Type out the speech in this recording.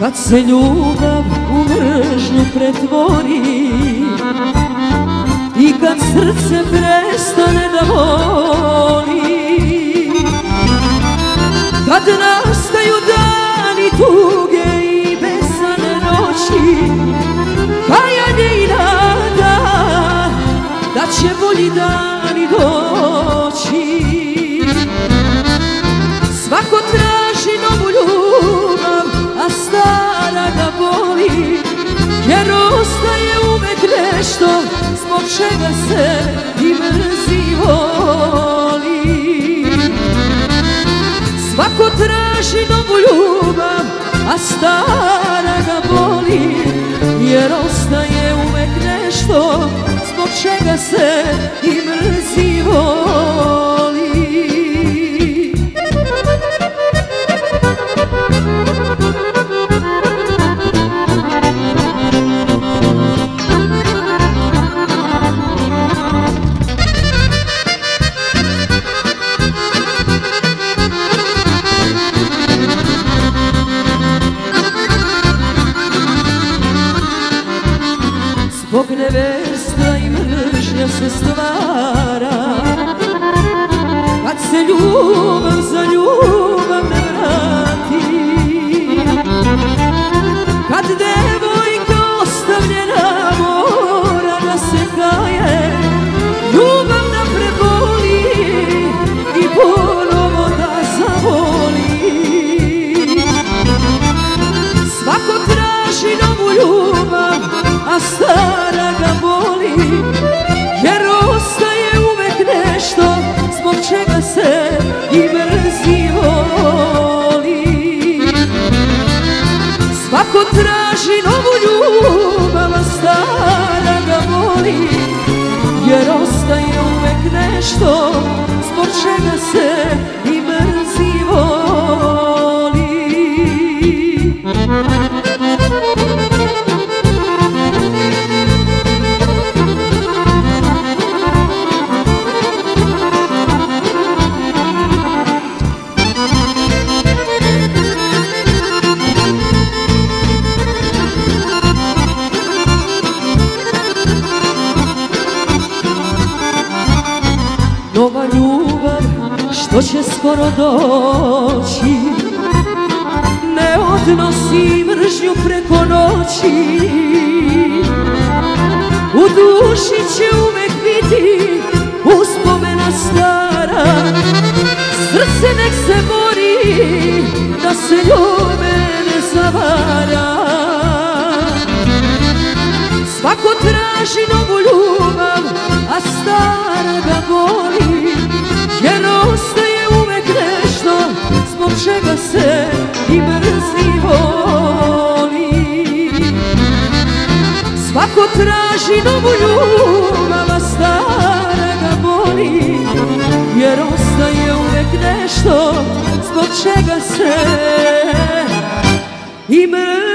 Kad se ljubav u mržnju pretvori I kad srce prestane da voli Kad nastaju dani tuge i besane noći Kajanje i nada da će bolji dani doći. Svako traži novu ljubav, a stara ga boli Jer ostaje uvek nešto zbog čega se i mrzi voli. Svako traži novu ljubav, a stara ga boli. Jer ostaje uvek nešto zbog čega se i mrzi voli Zbog neverstva i mržnja se stvara. Kad se ljubav za ljubav ne vrati. Kad devojka ostavljena mora da se kaje Ljubav da preboli i ponovo da zavoli. Svako traži novu ljubav, stara ga boli Jer ostaje uvek nešto zbog čega se i mrzi voli. Svako traži novu ljubav, a stara ga boli Jer ostaje uvek nešto Nova ljubav što će skoro doći? Ne odnosi mržnju preko noći. U duši će uvek biti uspomena stara. Srce nek se bori da se ljube ne zavara. Svako traži novu ljubav, zbog čega se i mrzi voli. Svako traži novu ljubav, a stara ga boli Jer ostaje uvek nešto zbog čega se i mrzi